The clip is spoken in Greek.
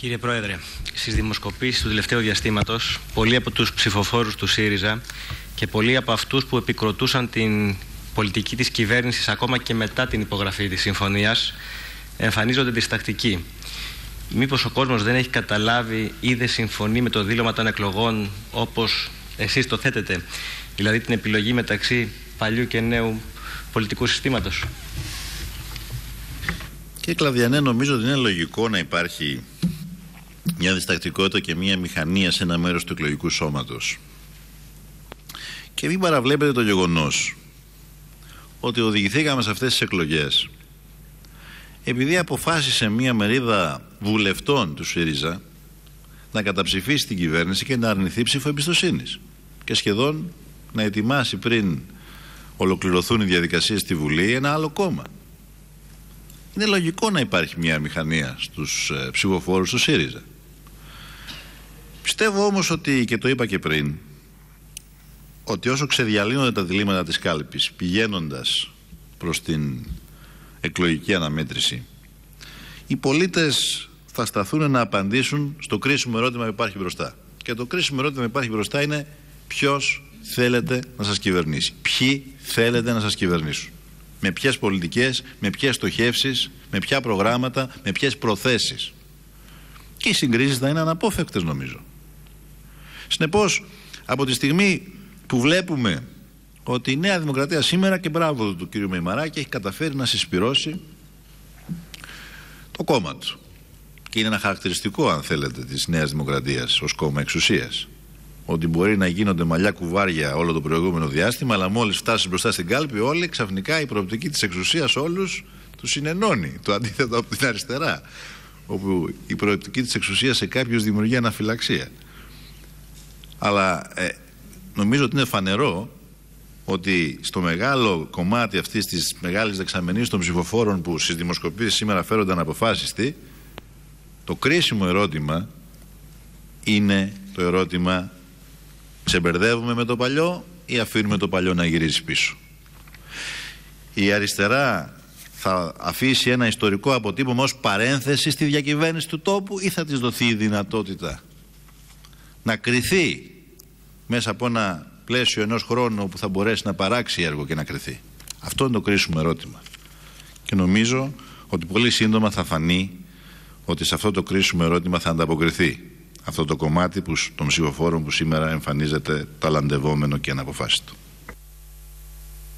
Κύριε Πρόεδρε, στις δημοσκοπήσεις του τελευταίου διαστήματος, πολλοί από τους ψηφοφόρους του ΣΥΡΙΖΑ και πολλοί από αυτούς που επικροτούσαν την πολιτική της κυβέρνησης ακόμα και μετά την υπογραφή της συμφωνίας εμφανίζονται διστακτικοί. Μήπως ο κόσμος δεν έχει καταλάβει ή δεν συμφωνεί με το δήλωμα των εκλογών όπως εσείς το θέτετε, δηλαδή την επιλογή μεταξύ παλιού και νέου πολιτικού συστήματος; Κύριε Κλαβιανέ, νομίζω ότι είναι λογικό να υπάρχει μια διστακτικότητα και μια μηχανία σε ένα μέρος του εκλογικού σώματος. Και μην παραβλέπετε το γεγονός ότι οδηγηθήκαμε σε αυτές τις εκλογές επειδή αποφάσισε μια μερίδα βουλευτών του ΣΥΡΙΖΑ να καταψηφίσει την κυβέρνηση και να αρνηθεί ψήφο εμπιστοσύνης. Και σχεδόν να ετοιμάσει πριν ολοκληρωθούν οι διαδικασίες στη Βουλή ένα άλλο κόμμα. Είναι λογικό να υπάρχει μια μηχανία στους ε, ψηφοφόρους του ΣΥΡΙΖΑ. Πιστεύω όμως ότι, και το είπα και πριν, ότι όσο ξεδιαλύνονται τα διλήμματα της κάλπης πηγαίνοντας προς την εκλογική αναμέτρηση οι πολίτες θα σταθούν να απαντήσουν στο κρίσιμο ερώτημα που υπάρχει μπροστά. Και το κρίσιμο ερώτημα που υπάρχει μπροστά είναι ποιος θέλετε να σας κυβερνήσει. Ποιοι θέλετε να σας κυβερνήσουν. Με ποιες πολιτικές, με ποιες στοχεύσεις, με ποια προγράμματα, με ποιες προθέσεις. Και οι συγκρίσεις θα είναι αναπόφευκτες νομίζω. Συνεπώς, από τη στιγμή που βλέπουμε ότι η Νέα Δημοκρατία σήμερα και μπράβο του κ. Μεϊμαράκη έχει καταφέρει να συσπυρώσει το κόμμα του. Και είναι ένα χαρακτηριστικό, αν θέλετε, της Νέας Δημοκρατίας ως κόμμα εξουσίας. Ότι μπορεί να γίνονται μαλλιά κουβάρια όλο το προηγούμενο διάστημα, αλλά μόλις φτάσει μπροστά στην κάλπη, όλοι ξαφνικά η προοπτική της εξουσίας όλους τους συνενώνει. Το αντίθετο από την αριστερά, όπου η προοπτική της εξουσίας σε κάποιους δημιουργεί αναφυλαξία. Αλλά ε, νομίζω ότι είναι φανερό ότι στο μεγάλο κομμάτι αυτής της μεγάλης δεξαμενής των ψηφοφόρων που στις δημοσκοπήσεις σήμερα φέρονταν αποφάσιστη το κρίσιμο ερώτημα είναι το ερώτημα ξεμπερδεύουμε με το παλιό ή αφήνουμε το παλιό να γυρίζει πίσω; Η αριστερά θα αφήσει ένα ιστορικό αποτύπωμα ως παρένθεση στη διακυβέρνηση του τόπου ή θα της δοθεί η δυνατότητα να κριθεί μέσα από ένα πλαίσιο ενός χρόνου όπου θα μπορέσει να παράξει έργο και να κρυθεί. Αυτό είναι το κρίσιμο ερώτημα. Και νομίζω ότι πολύ σύντομα θα φανεί ότι σε αυτό το κρίσιμο ερώτημα θα ανταποκριθεί αυτό το κομμάτι που, των ψηφοφόρων που σήμερα εμφανίζεται ταλαντευόμενο και αναποφάσιστο.